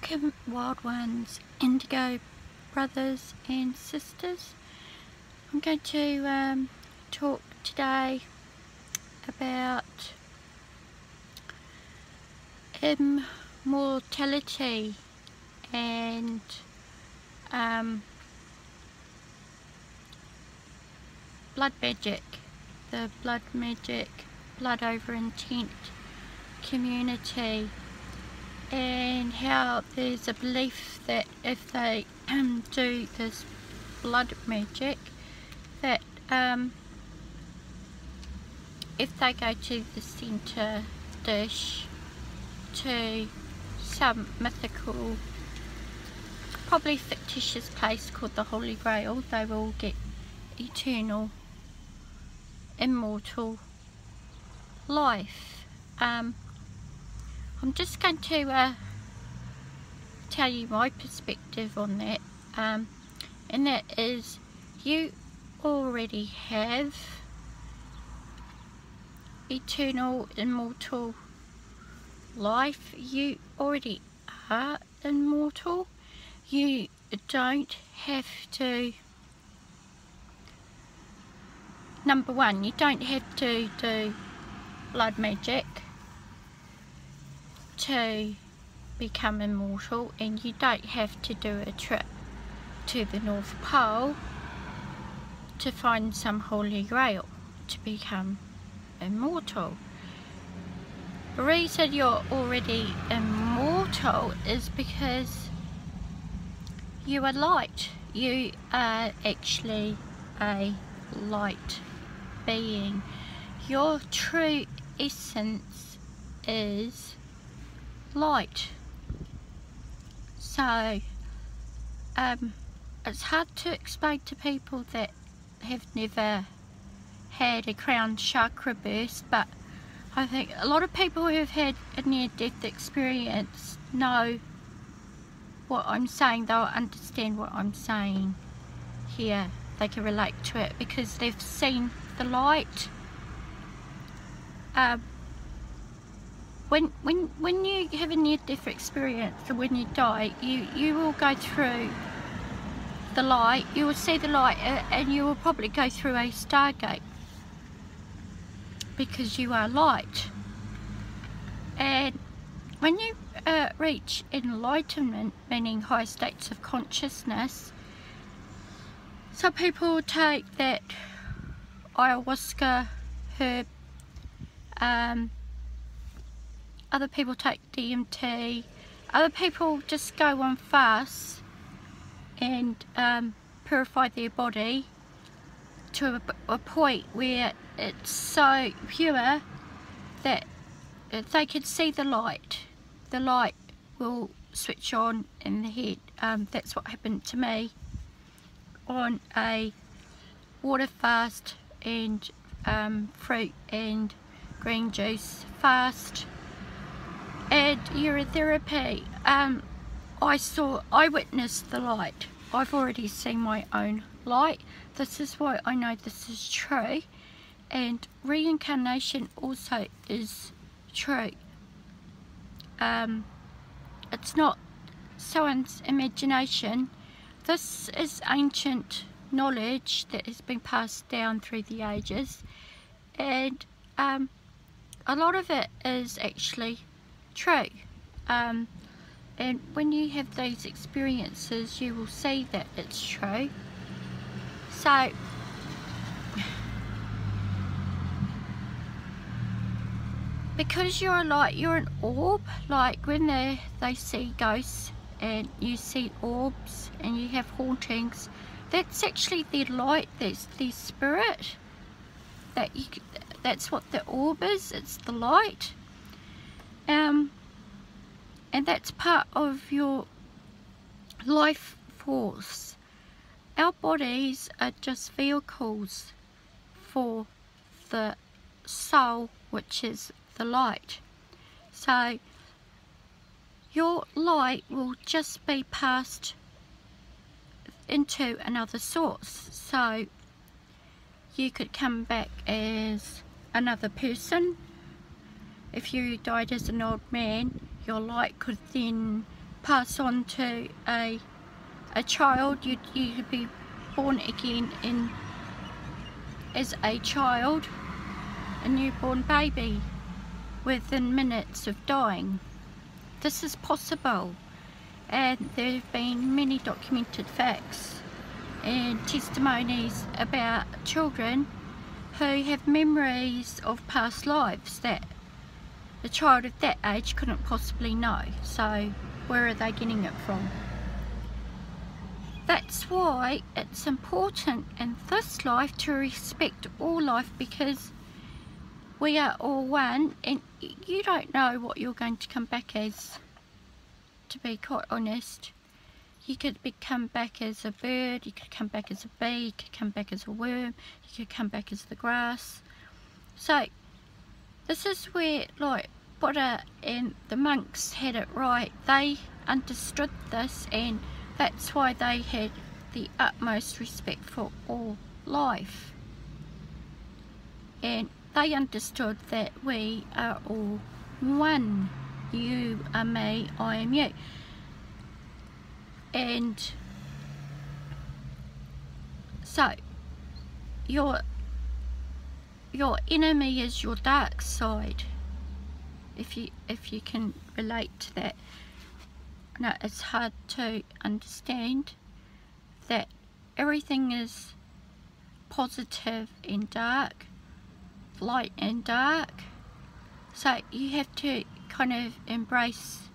Welcome Wild Ones, Indigo brothers and sisters. I'm going to um, talk today about immortality and um, blood magic, the blood magic, blood over intent community and how there's a belief that if they um, do this blood magic that um, if they go to the centre dish to some mythical probably fictitious place called the Holy Grail they will get eternal immortal life. Um, I'm just going to uh, tell you my perspective on that. Um, and that is you already have eternal immortal life. You already are immortal. You don't have to number one you don't have to do blood magic to become immortal and you don't have to do a trip to the North Pole to find some holy grail to become immortal. The reason you're already immortal is because you are light. You are actually a light being. Your true essence is light. So, um, it's hard to explain to people that have never had a crown chakra burst, but I think a lot of people who have had a near-death experience know what I'm saying. They'll understand what I'm saying here. They can relate to it because they've seen the light. Um, when when when you have a near-death experience and when you die you you will go through the light you will see the light uh, and you will probably go through a stargate because you are light. And when you uh, reach enlightenment meaning high states of consciousness some people take that ayahuasca herb um, other people take DMT, other people just go on fast and um, purify their body to a, a, point where it's so pure that they can see the light. The light will switch on in the head. Um, that's what happened to me on a water fast and um, fruit and green juice fast and urotherapy. Um, I saw, I witnessed the light. I've already seen my own light. This is why I know this is true. And reincarnation also is true. Um, it's not someone's imagination. This is ancient knowledge that has been passed down through the ages. And um, a lot of it is actually true. Um, and when you have those experiences, you will see that it's true. So, because you're like, you're an orb, like when they, they see ghosts and you see orbs and you have hauntings, that's actually their light, that's their spirit. That you, that's what the orb is, it's the light um, and that's part of your life force. Our bodies are just vehicles for the soul which is the light. So your light will just be passed into another source. So you could come back as another person if you died as an old man, your light could then pass on to a a child. You you be born again in as a child a newborn baby within minutes of dying. This is possible and there have been many documented facts and testimonies about children who have memories of past lives that a child of that age couldn't possibly know. So where are they getting it from? That's why it's important in this life to respect all life because we are all one and you don't know what you're going to come back as to be quite honest you could be, come back as a bird, you could come back as a bee, you could come back as a worm, you could come back as the grass. So, this is where, like, Buddha and the monks had it right. They understood this and that's why they had the utmost respect for all life. And they understood that we are all one. You are me, I am you and so your your enemy is your dark side. If you if you can relate to that. Now it's hard to understand that everything is positive and dark light and dark. So you have to kind of embrace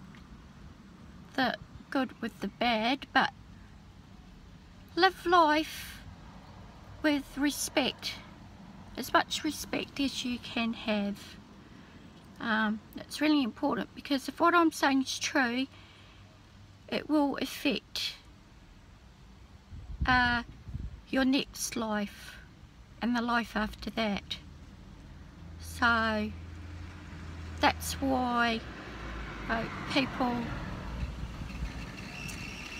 the good with the bad, but live life with respect, as much respect as you can have. Um, it's really important because if what I'm saying is true, it will affect uh, your next life and the life after that. So that's why uh, people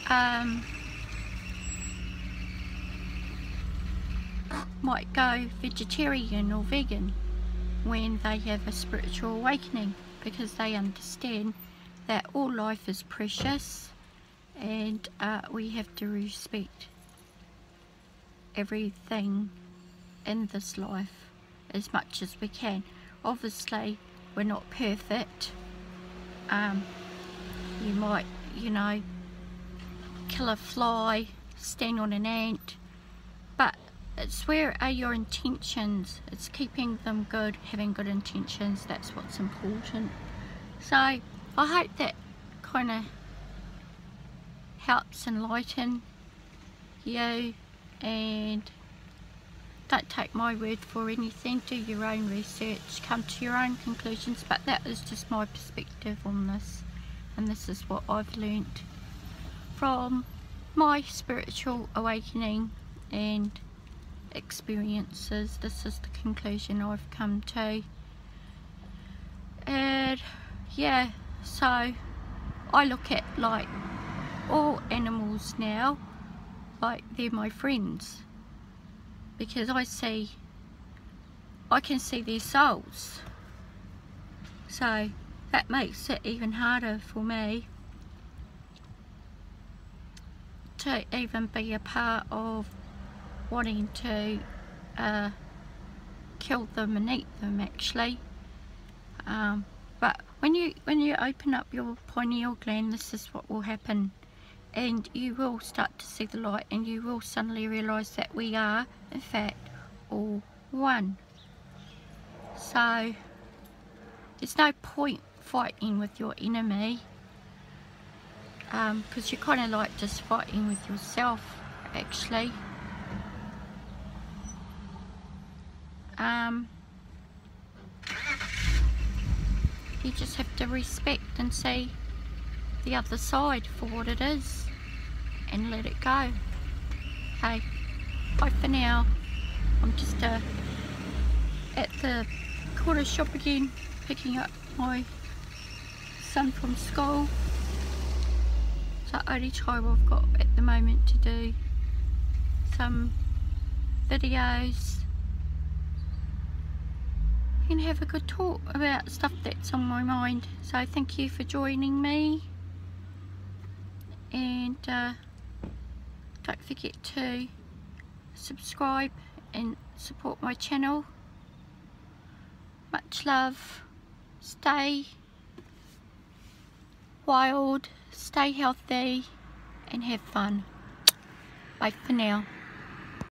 um, might go vegetarian or vegan when they have a spiritual awakening because they understand that all life is precious and uh, we have to respect everything in this life as much as we can. Obviously we're not perfect. Um, you might, you know, kill a fly, stand on an ant, it's where are your intentions. It's keeping them good, having good intentions, that's what's important. So I hope that kind of helps enlighten you and don't take my word for anything, do your own research, come to your own conclusions, but that is just my perspective on this and this is what I've learnt from my spiritual awakening and experiences. This is the conclusion I've come to. And yeah so I look at like all animals now like they're my friends. Because I see I can see their souls. So that makes it even harder for me to even be a part of wanting to uh, kill them and eat them actually. Um, but when you when you open up your pineal gland this is what will happen. And you will start to see the light and you will suddenly realize that we are in fact all one. So there's no point fighting with your enemy because um, you're kind of like just fighting with yourself actually um, you just have to respect and see the other side for what it is and let it go. Okay bye for now. I'm just uh, at the corner shop again picking up my son from school. It's the only time I've got at the moment to do some videos and have a good talk about stuff that's on my mind. So thank you for joining me. And uh, don't forget to subscribe and support my channel. Much love. Stay wild stay healthy and have fun. Bye for now